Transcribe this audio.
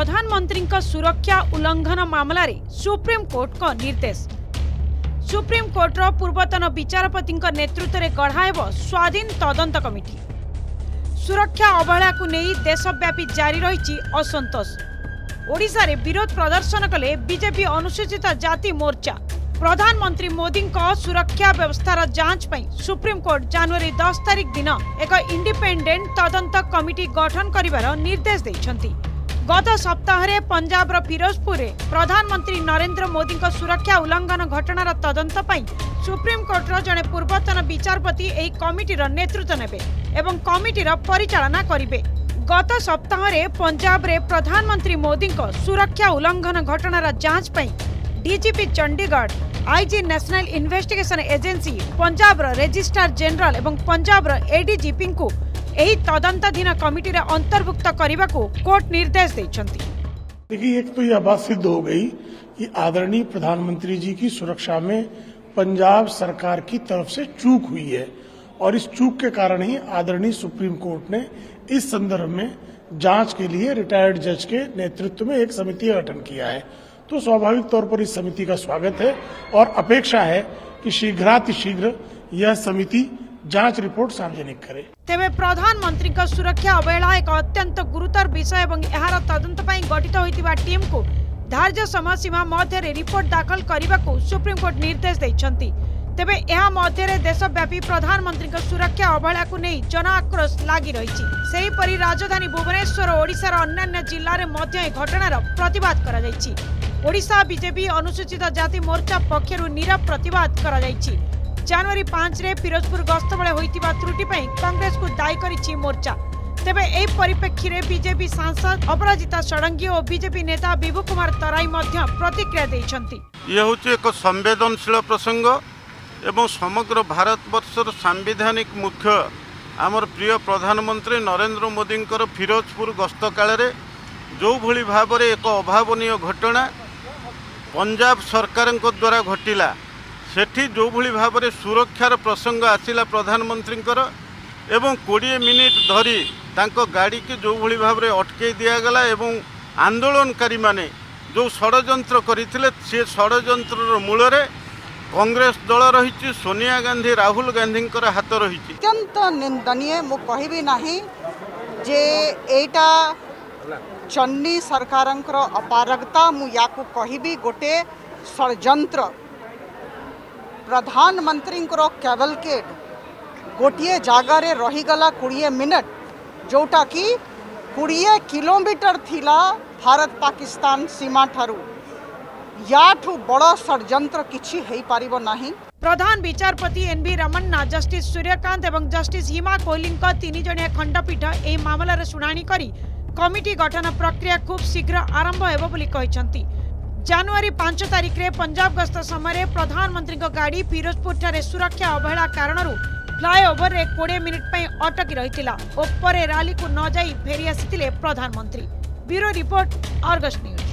ପ୍ରଧାନମନ୍ତ୍ରୀଙ୍କ ସୁରକ୍ଷା ଉଲ୍ଲଙ୍ଘନ ମାମଲାରେ ସୁପ୍ରିମକୋର୍ଟଙ୍କ ନିର୍ଦ୍ଦେଶ ସୁପ୍ରିମକୋର୍ଟର ପୂର୍ବତନ ବିଚାରପତିଙ୍କ ନେତୃତ୍ୱରେ ଗଢ଼ା ହେବ ସ୍ୱାଧୀନ ତଦନ୍ତ କମିଟି ସୁରକ୍ଷା ଅବହେଳାକୁ ନେଇ ଦେଶବ୍ୟାପୀ ଜାରି ରହିଛି ଅସନ୍ତୋଷ ଓଡ଼ିଶାରେ ବିରୋଧ ପ୍ରଦର୍ଶନ କଲେ ବିଜେପି ଅନୁସୂଚିତ ଜାତି ମୋର୍ଚ୍ଚା ପ୍ରଧାନମନ୍ତ୍ରୀ ମୋଦିଙ୍କ ସୁରକ୍ଷା ବ୍ୟବସ୍ଥାର ଯାଞ୍ଚ ପାଇଁ ସୁପ୍ରିମକୋର୍ଟ ଜାନୁଆରୀ ଦଶ ତାରିଖ ଦିନ ଏକ ଇଣ୍ଡିପେଣ୍ଡେଣ୍ଟ ତଦନ୍ତ କମିଟି ଗଠନ କରିବାର ନିର୍ଦ୍ଦେଶ ଦେଇଛନ୍ତି গত সপ্তাহে পঞ্জাবর ফিরোজপুরে প্রধানমন্ত্রী নরেন্দ্র মোদী সুরক্ষা উল্লঙ্ঘন ঘটনার তদন্ত পাই সুপ্রিমকোর্টর জনে পূর্বতন বিচারপতি এই কমিটির নেতৃত্ব নেবে এবং কমিটির পরিচালনা করবে গত সপ্তাহে পঞ্জাবরে প্রধানমন্ত্রী মোদী সুরক্ষা উল্লঙ্ঘন ঘটনার যাঞ্চ পাই DGP Chandigarh IG National Investigation Agency পঞ্জাবর registrar general এবং পঞ্জাবর এডিজিপি ଏହି ତଦନ୍ତାଧୀନ କମିଟିରେ ଅନ୍ତର୍ଭୁକ୍ତ କରିବାକୁ କୋର୍ଟ ନିର୍ଦ୍ଦେଶ ଦେଇଛନ୍ତି देखिए एक तो यह बात सिद्ध हो गई कि आदरणीय प्रधानमंत्री जी की सुरक्षा में पंजाब सरकार की तरफ से चूक हुई है और इस चूक के कारण ही आदरणीय सुप्रीम कोर्ट ने इस संदर्भ में जांच के लिए रिटायर्ड जज के नेतृत्व में एक समिति का गठन किया है तो स्वाभाविक तौर पर इस समिति का स्वागत है और अपेक्षा है कि शीघ्रातिशीघ्र यह समिति जांच रिपोर्ट सार्वजनिक करे तेरे प्रधानमंत्री का सुरक्षा अवेला एक अत्यंत गुरुतर विषय एवं यहाँ तदंत पाई गठित हुई टीम को धार्य समय सीमा मध्य रिपोर्ट दाखल करने को सुप्रीम कोर्ट निर्देश देखती तेरे यहाँ मध्य देशव्यापी प्रधानमंत्री का सुरक्षा अवेला को नहीं जन आक्रोश लाग रही से हीपरी राजधानी भुवनेश्वर ओडार अन्न्य जिले में मध्य घटनार प्रतिवाद कर ओडा बीजेपी अनुसूचित जाति मोर्चा पक्षर नीरव प्रतवाद कर ଜାନୁଆରୀ ପାଞ୍ଚରେ ଫିରୋଜପୁର ଗସ୍ତ ବେଳେ ହୋଇଥିବା ତ୍ରୁଟି ପାଇଁ କଂଗ୍ରେସକୁ ଦାୟୀ କରିଛି ମୋର୍ଚ୍ଚା ତେବେ ଏହି ପରିପ୍ରେକ୍ଷୀରେ ବିଜେପି ସାଂସଦ ଅପରାଜିତା ଷଡ଼ଙ୍ଗୀ ଓ ବିଜେପି ନେତା ବିଭୁ କୁମାର ତରାଇ ମଧ୍ୟ ପ୍ରତିକ୍ରିୟା ଦେଇଛନ୍ତି ଇଏ ହେଉଛି ଏକ ସମ୍ବେଦନଶୀଳ ପ୍ରସଙ୍ଗ ଏବଂ ସମଗ୍ର ଭାରତବର୍ଷର ସାମ୍ବିଧାନିକ ମୁଖ୍ୟ ଆମର ପ୍ରିୟ ପ୍ରଧାନମନ୍ତ୍ରୀ ନରେନ୍ଦ୍ର ମୋଦିଙ୍କର ଫିରୋଜପୁର ଗସ୍ତ କାଳରେ ଯେଉଁଭଳି ଭାବରେ ଏକ ଅଭାବନୀୟ ଘଟଣା ପଞ୍ଜାବ ସରକାରଙ୍କ ଦ୍ୱାରା ଘଟିଲା ସେଠି ଯେଉଁଭଳି ଭାବରେ ସୁରକ୍ଷାର ପ୍ରସଙ୍ଗ ଆସିଲା ପ୍ରଧାନମନ୍ତ୍ରୀଙ୍କର ଏବଂ କୋଡ଼ିଏ ମିନିଟ୍ ଧରି ତାଙ୍କ ଗାଡ଼ିକି ଯେଉଁଭଳି ଭାବରେ ଅଟକେଇ ଦିଆଗଲା ଏବଂ ଆନ୍ଦୋଳନକାରୀମାନେ ଯେଉଁ ଷଡ଼ଯନ୍ତ୍ର କରିଥିଲେ ସେ ଷଡ଼ଯନ୍ତ୍ରର ମୂଳରେ କଂଗ୍ରେସ ଦଳ ରହିଛି ସୋନିଆ ଗାନ୍ଧୀ ରାହୁଲ ଗାନ୍ଧୀଙ୍କର ହାତ ରହିଛି ଅତ୍ୟନ୍ତ ନିନ୍ଦନୀୟ ମୁଁ କହିବି ନାହିଁ ଯେ ଏଇଟା ଚନ୍ନି ସରକାରଙ୍କର ଅପାରଗତା ମୁଁ ୟାକୁ କହିବି ଗୋଟେ ଷଡ଼ଯନ୍ତ୍ର प्रधानमंत्री कैबलकेड गोटे जगार रहीगला कोड़े मिनट जोटा कि कोड़े किलोमीटर थिला भारत पाकिस्तान सीमा ठारू प्रधान विचारपति एन भी रमन्ना जस्टिस सूर्यकांत और जस्टिस हिमा कोहलीज खंडपीठ यह मामलार शुणा कर कमिटी गठन प्रक्रिया खूब शीघ्र आरंभ होती ଜାନୁଆରୀ ପାଞ୍ଚ ତାରିଖରେ ପଞ୍ଜାବ ଗସ୍ତ ସମୟରେ ପ୍ରଧାନମନ୍ତ୍ରୀଙ୍କ ଗାଡ଼ି ଫିରୋଜପୁରଠାରେ ସୁରକ୍ଷା ଅବହେଳା କାରଣରୁ ଫ୍ଲାଏଓଭରରେ କୋଡ଼ିଏ ମିନିଟ୍ ପାଇଁ ଅଟକି ରହିଥିଲା ଓ ପରେ ରାଲିକୁ ନ ଯାଇ ଫେରି ଆସିଥିଲେ ପ୍ରଧାନମନ୍ତ୍ରୀ ବ୍ୟୁରୋ ରିପୋର୍ଟ ଅର୍ଗସ୍ ନ୍ୟୁଜ୍